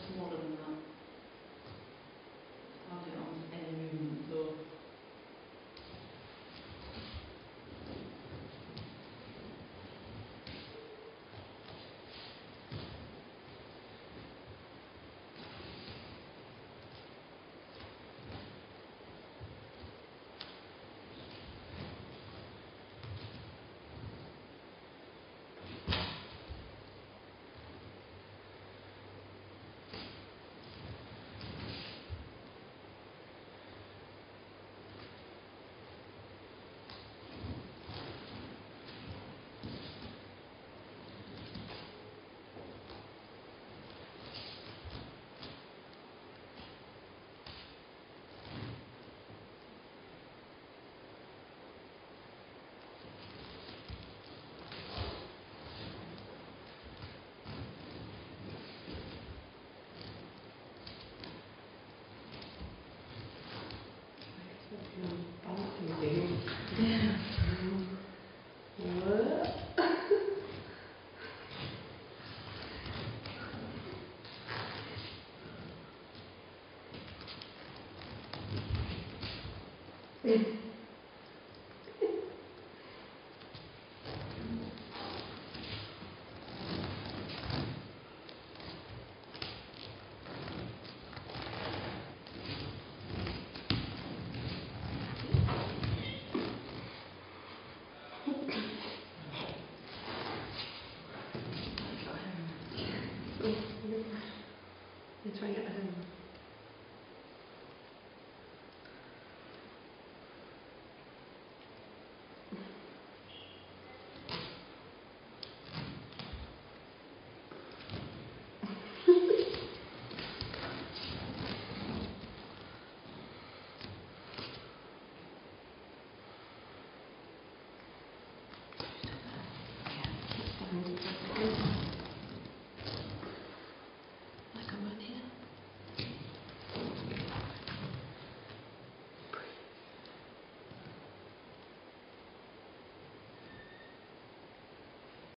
consumo regular. That's right.